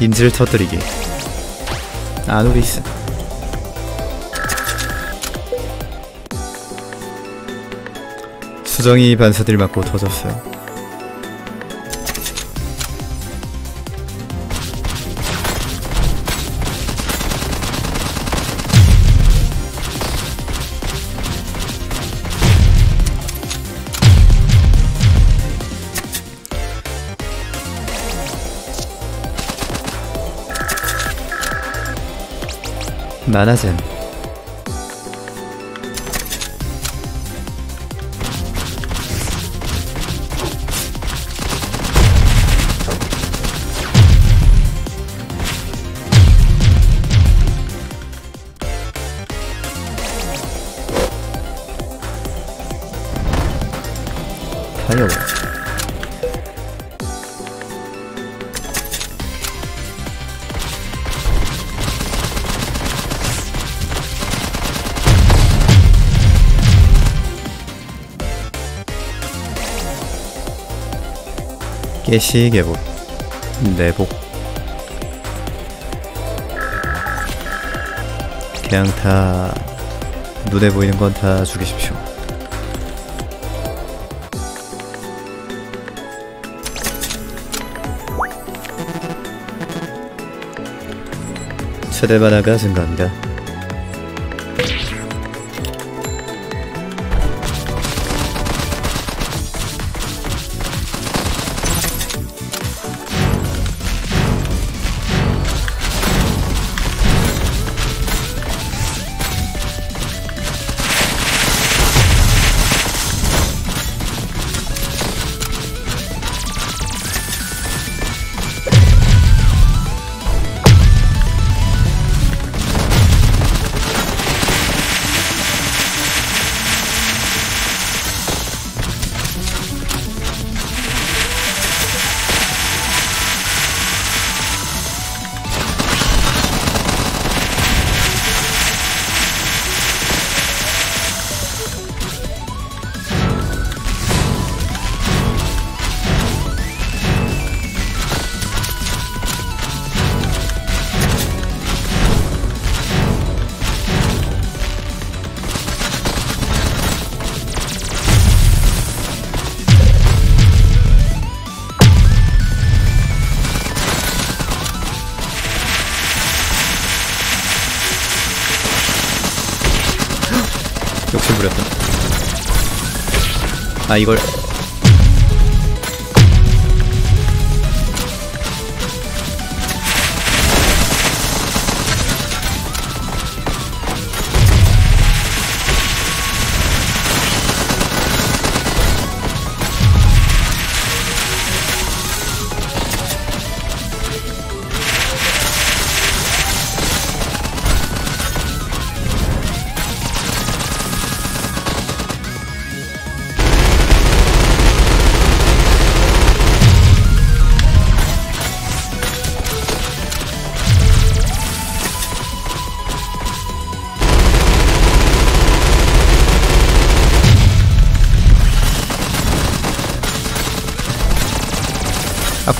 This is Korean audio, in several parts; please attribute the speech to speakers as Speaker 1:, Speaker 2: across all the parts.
Speaker 1: 인질 터뜨리기. 아누리스 수정이 반사들 맞고 터졌어요 만화잼. 파이어 깨시 개복 내복 그냥 다 눈에 보이는 건 다 죽이십시오. 최대 만화가 증가합니다 아 이걸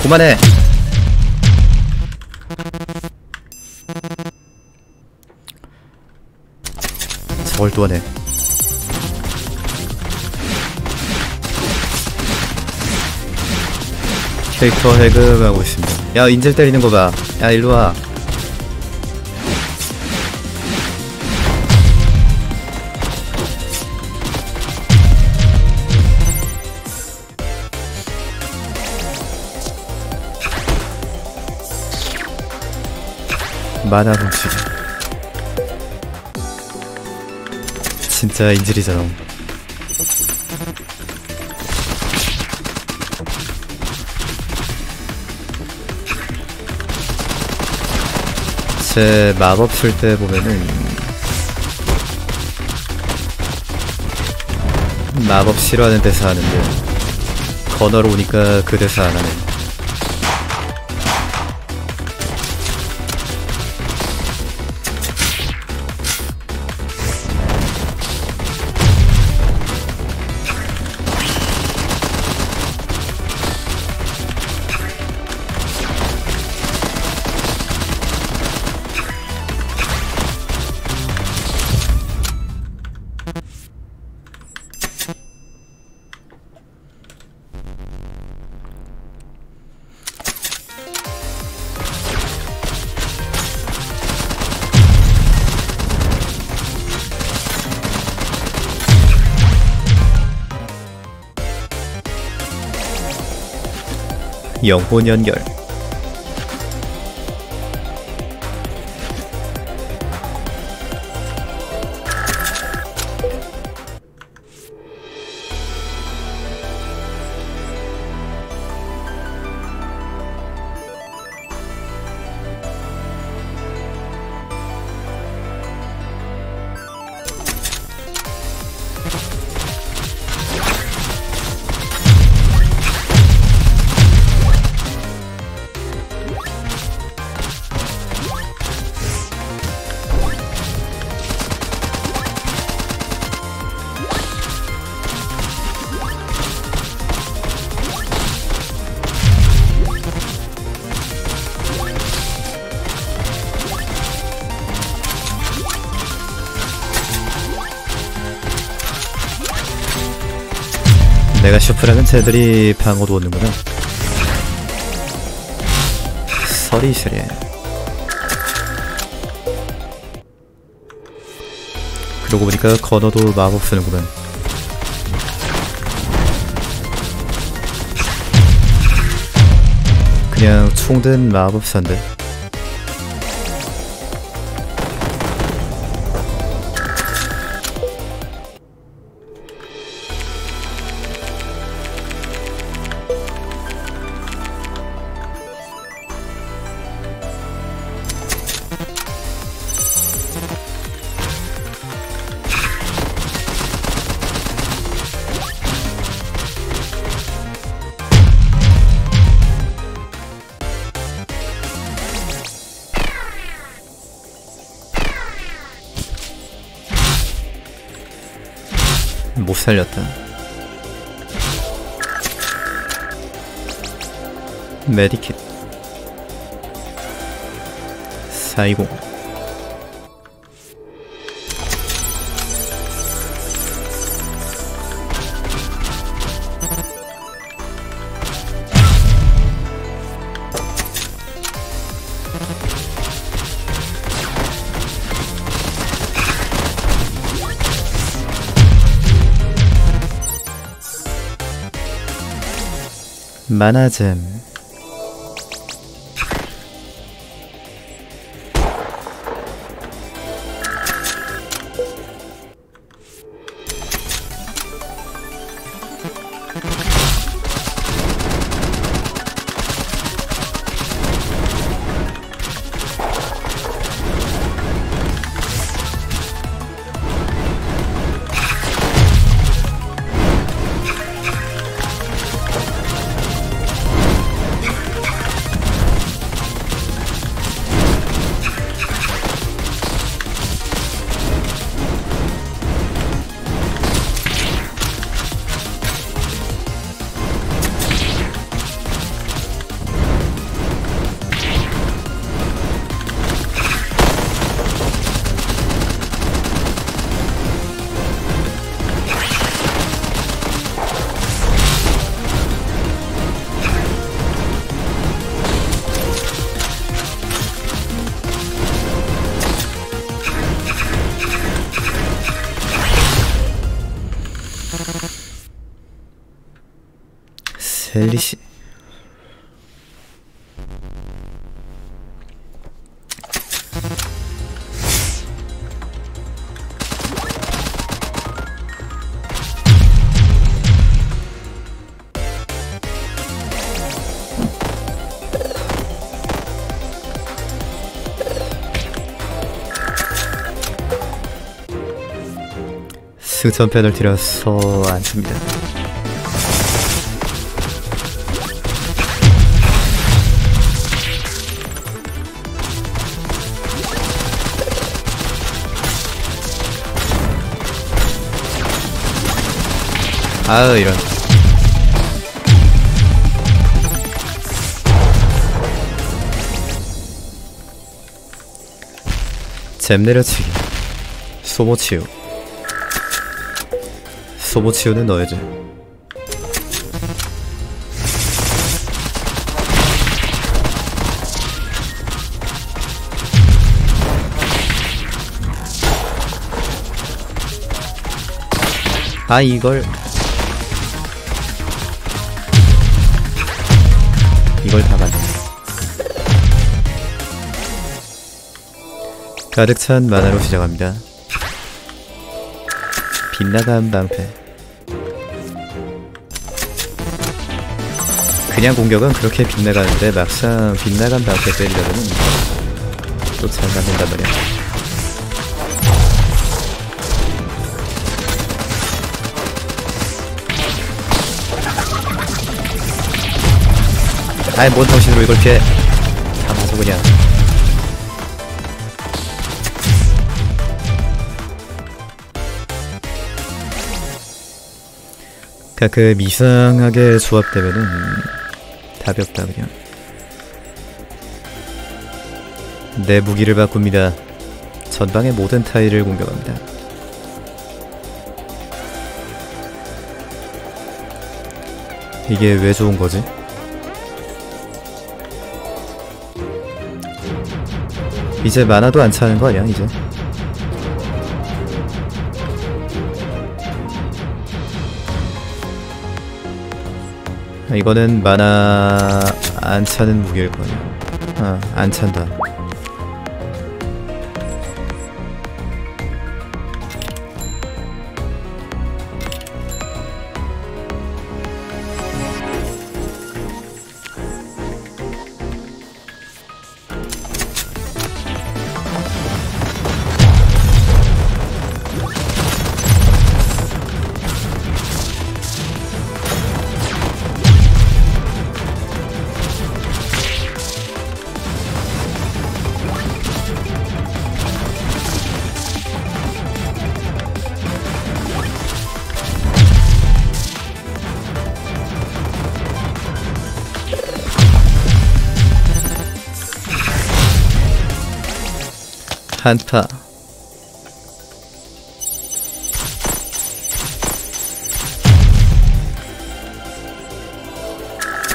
Speaker 1: 그만해. 저걸 또 하네. 캐릭터 해금하고 있습니다. 야 인질 때리는 거봐야 일로와 만화 훔치기 진짜 인질이잖아 제 마법 쓸 때 보면은 마법 싫어하는 대사 하는데 건어로 오니까 그 대사 안 하네 영혼 연결 내가 슈프라면 쟤들이 방어도 오는구나. 서리스레 그러고 보니까 건어도 마법 쓰는구만. 그냥 총든 마법사인데 살렸다. 메디킷 사이공 만화잼 셀리시 승천 페널티라서 안 씁니다. 아유 이런. 잼 내려치기. 소모치유. 소모치유는 넣어야지 아 이걸 이걸 다 받네. 가득 찬 만화로 시작합니다. 빗나간 방패. 그냥 공격은 그렇게 빗나가는데 막상 빗나간 방패 때리려면은 또잘 맞는단 말이야. 아이 뭔 정신으로 이걸 피해 다 맞아 그냥. 가끔 이상하게 조합되면은 답이 없다 그냥. 내 무기를 바꿉니다. 전방의 모든 타일을 공격합니다. 이게 왜 좋은 거지? 이제 만화도 안 차는 거 아니야 이제? 이거는 만화 안 차는 무기일 거야 아 안 찬다 한타.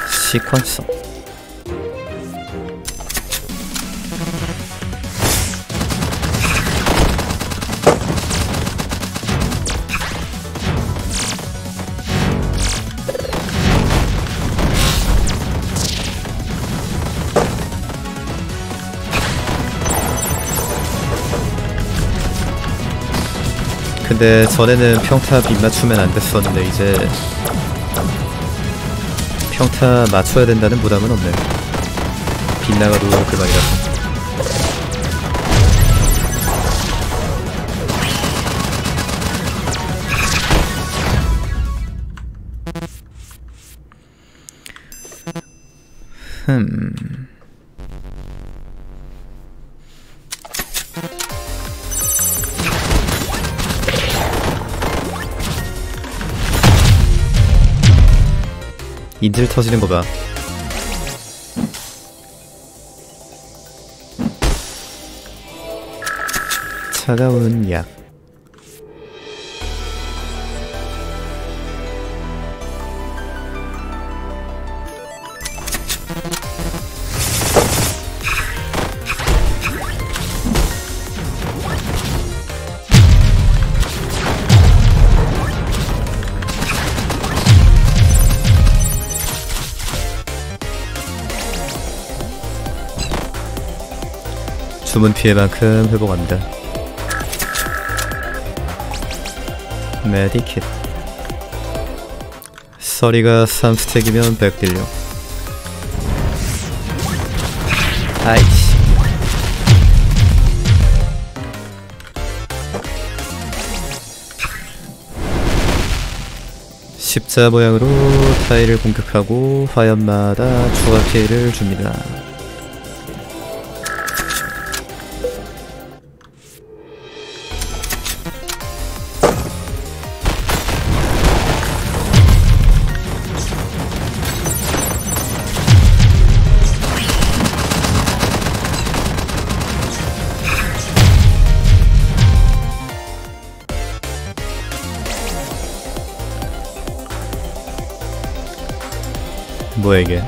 Speaker 1: 시퀀서 근데 전에는 평타 빗 맞추면 안 됐었는데 이제 평타 맞춰야 된다는 부담은 없네요. 빗나가도 그만이라서. 흠. 인질 터지는 거 봐. 차가운 약. 주문 피해만큼 회복합니다. 메디킷 서리가 3스택이면 100딜려 아이씨 십자 모양으로 타일을 공격하고 화염마다 추가 피해를 줍니다. 뭐야 이게?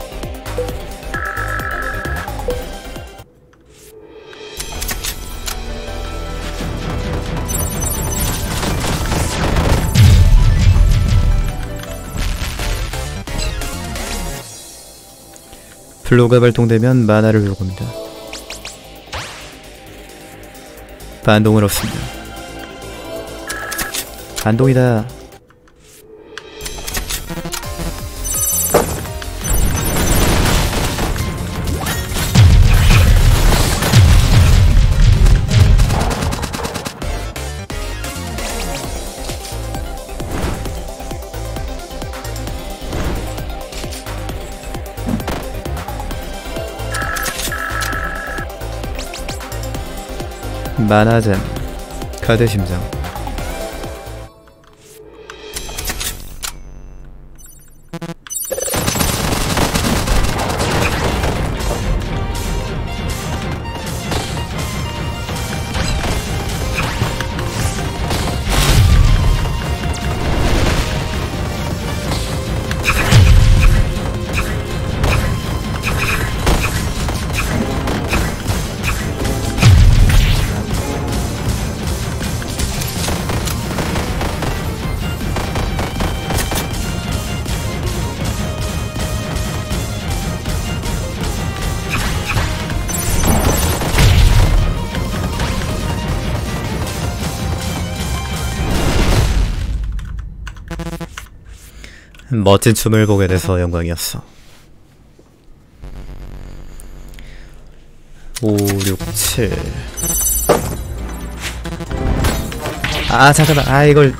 Speaker 1: 플로가 발동되면 만화를 회복합니다. 반동을 얻습니다. 반동이다. 만화잼 카드 심장 멋진 춤을 보게 돼서 영광이었어 5, 6, 7 아, 잠깐만. 아, 이걸.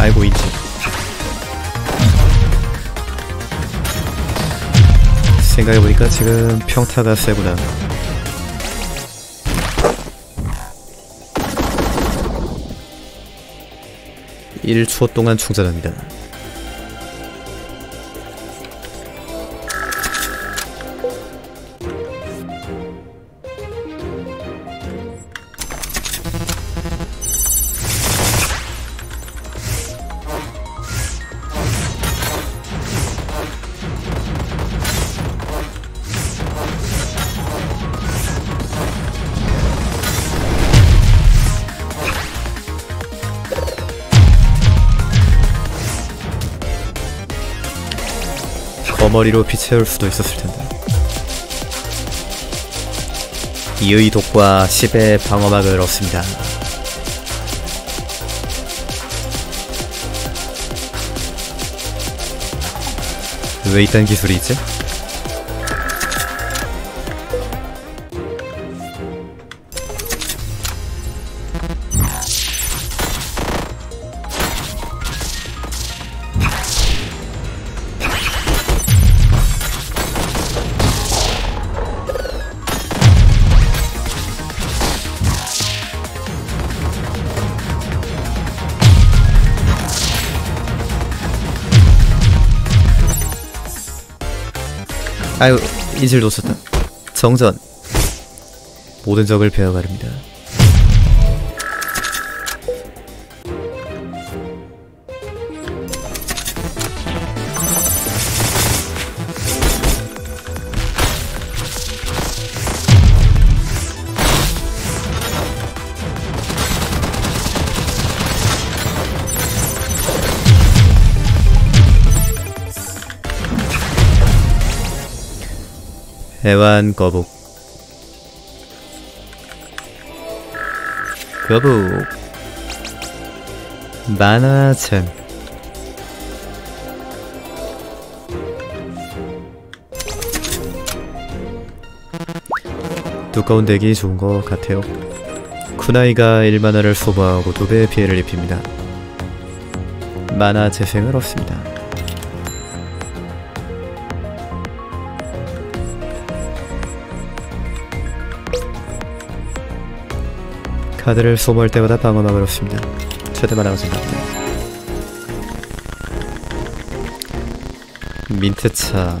Speaker 1: 알고 있지. 생각해보니까 지금 평타가 세구나. 일초 동안 충전합니다. 거머리로 비채울 수도 있었을 텐데. 이의 독과 10의 방어막을 얻습니다. 왜 이딴 기술이 있지? 아유 인질 놓쳤다. 정전. 모든 적을 베어가릅니다 애완 거북. 거북. 만화잼 두꺼운 덱이 좋은 것 같아요. 쿠나이가 1만화를 소모하고 2배의 피해를 입힙니다. 만화 재생을 얻습니다 카드를 소모할 때마다 방어막을 얻습니다. 최대 만화가 생각합니다. 민트차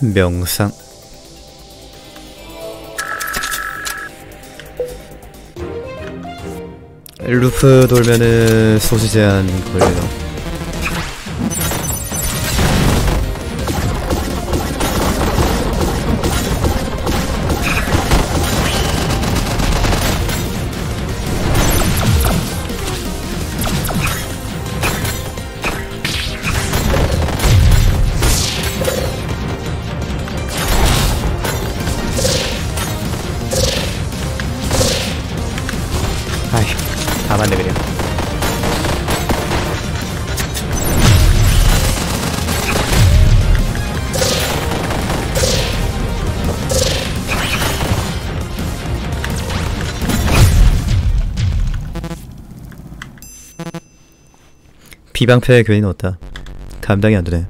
Speaker 1: 명상. 루프 돌면은 소지 제한 걸려요 맞네 그냥. 비방패에 괜히 넣었다. 감당이 안 되네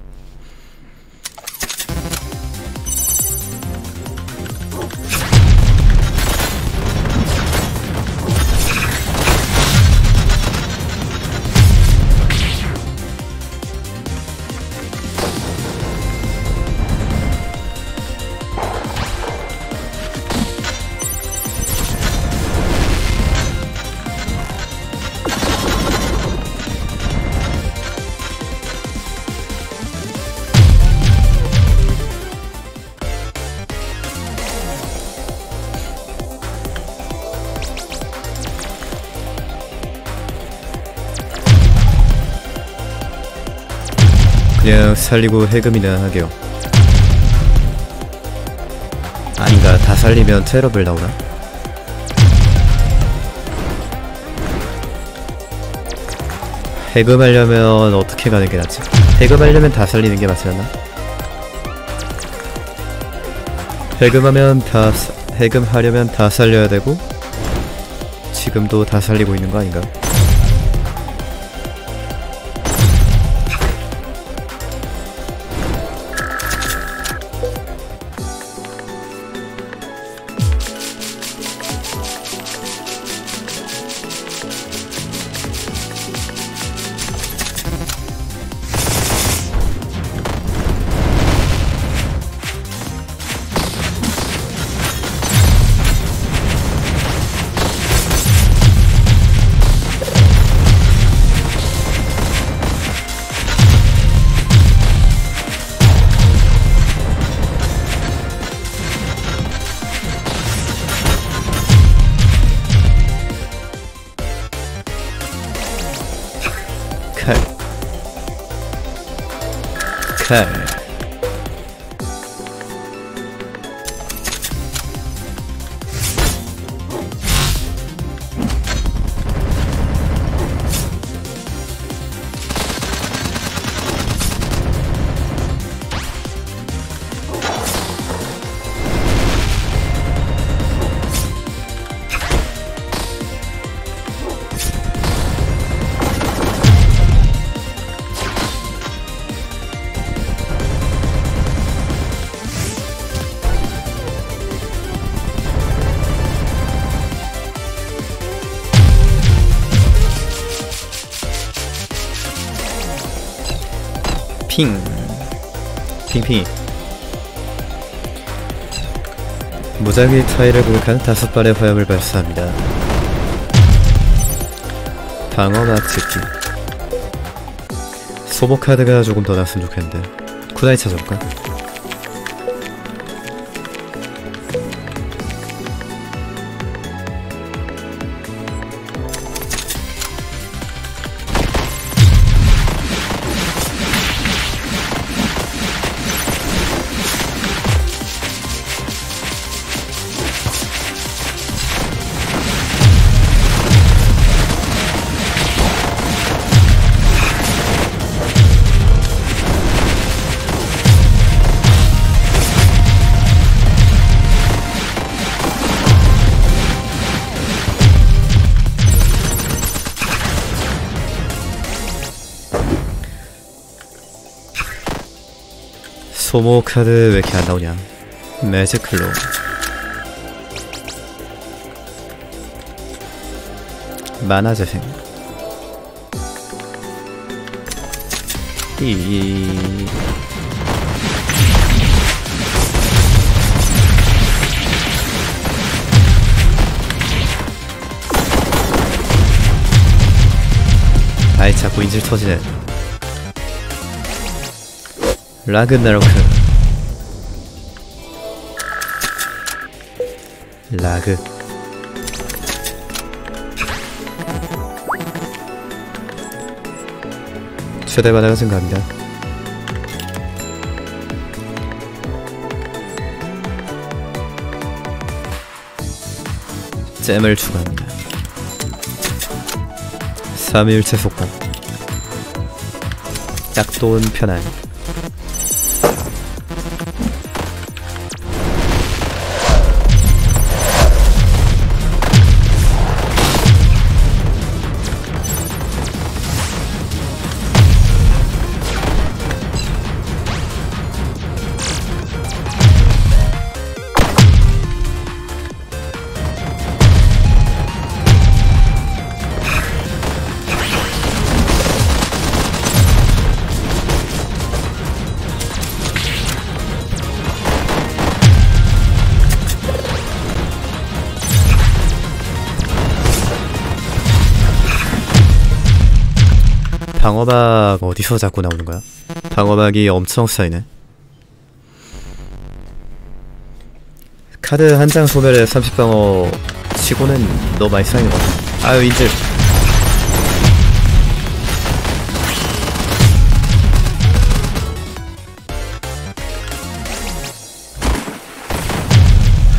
Speaker 1: 그냥 살리고 해금이나 하게요 아닌가 다 살리면 테러블 나오나? 해금하려면 어떻게 가는 게 낫지? 해금하려면 다 살리는 게 맞지 않나? 해금하면 다 사- 해금하려면 다 살려야 되고 지금도 다 살리고 있는 거 아닌가? Crème. 무작위 타일을 공격한 다섯 발의 화염을 발사합니다. 방어 막치기. 소모 카드가 조금 더 났으면 좋겠는데. 쿠나이 찾아볼까? 소모 카드 왜 이렇게 안 나오냐? 매직클로. 만화 재생. 이. 아이 자꾸 인질 터지네. 라그나로크. 라그. 최대 바다가 증가합니다. 잼을 추가합니다. 3일째 속박 약돈 편안 방어막 어디서 자꾸 나오는 거야? 방어막이 엄청 쌓이네. 카드 한 장 소멸에 30방어 치고는 너무 많이 쌓이는 것 같아. 아유, 인질.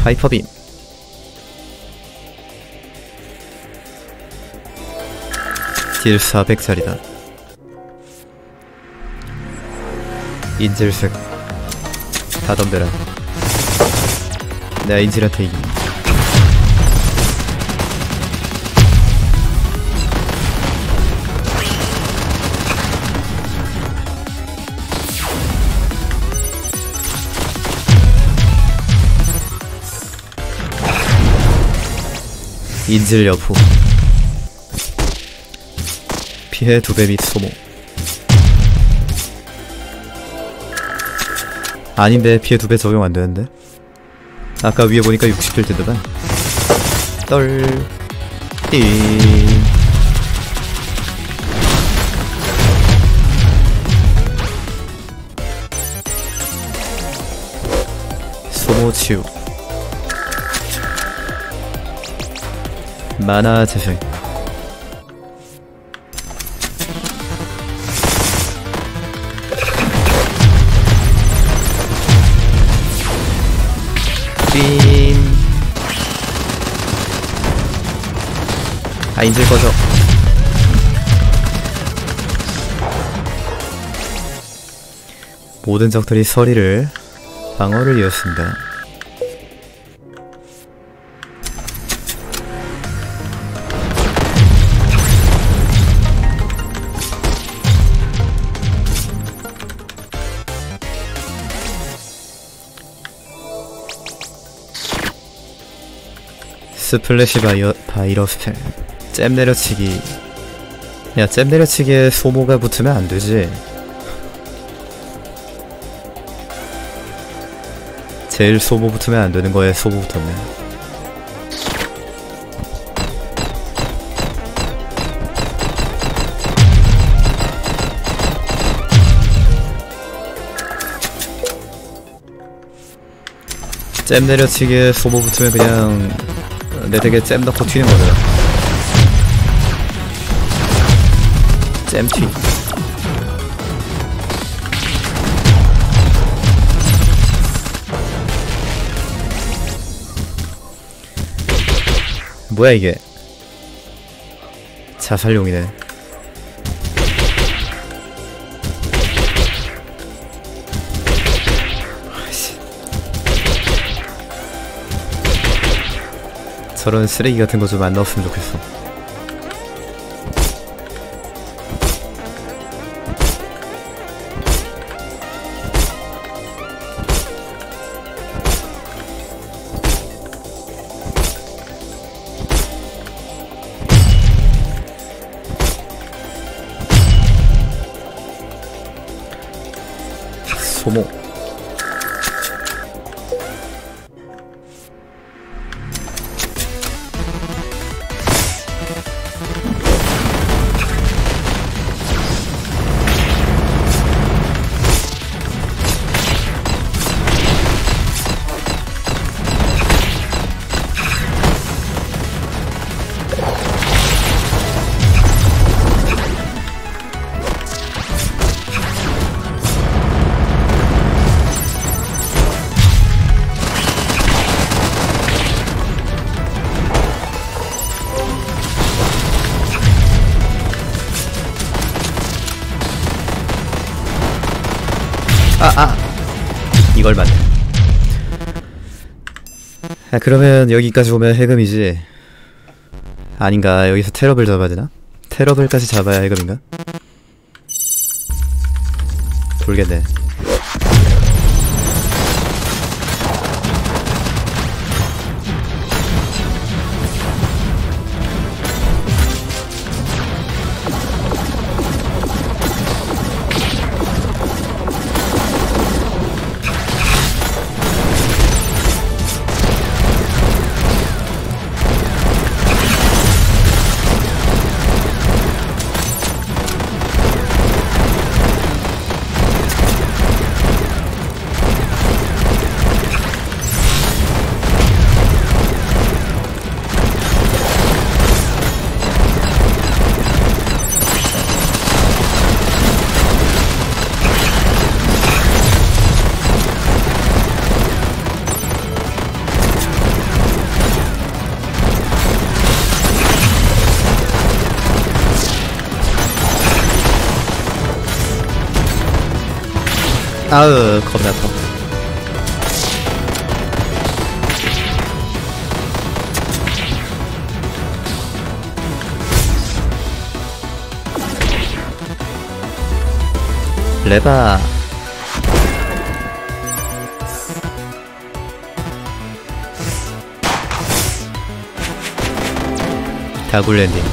Speaker 1: 하이퍼빔. 딜 400짜리다. 인질색 다 덤벼라. 내가 인질한테 이기 인질 여포 피해 두 배 및 소모 아닌데 피해 두 배 적용 안 되는데? 아까 위에 보니까 60킬 되더만 떨. 띵. 소모 치유. 만화 재생 아, 인질 꺼져. 모든 적들이 서리를 방어를 이었습니다. 스플래시 바이어, 바이러스 펠. 잼 내려치기. 야, 잼 내려치기에 소모가 붙으면 안 되지. 제일 소모 붙으면 안 되는 거에 소모 붙었네. 잼 내려치기에 소모 붙으면 그냥 내 덱에 잼 넣고 튀는 거잖 아. 잼 튀. 뭐야 이게? 자살용이네. 아이씨. 저런 쓰레기 같은 거 좀 안 넣었으면 좋겠어. 아 아. 이걸 맞네 아 그러면 여기까지 오면 해금이지? 아닌가? 여기서 테러블 잡아야 되나? 테러블까지 잡아야 해금인가? 돌겠네 아으 겁나 아파. 레바. 다굴랜딩.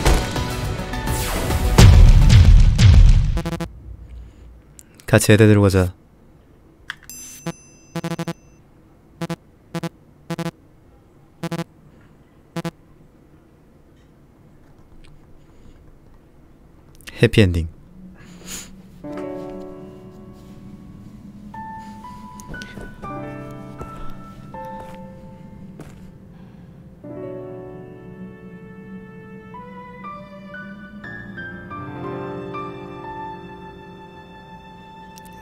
Speaker 1: 같이 애들 들어가자 해피엔딩.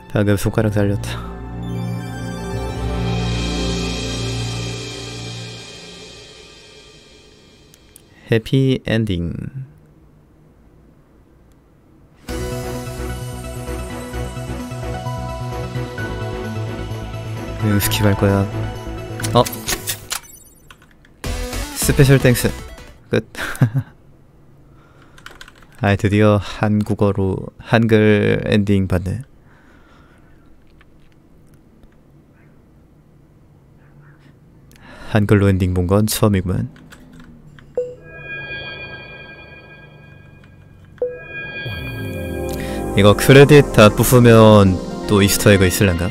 Speaker 1: 방금 손가락 살렸다. 해피엔딩 응, 스킵할 거야. 어? 스페셜 땡스. 끝. 아, 드디어 한국어로 한글 엔딩 받네. 한글로 엔딩 본 건 처음이구만. 이거 크레딧 다 부수면 또 Easter egg 있을란가?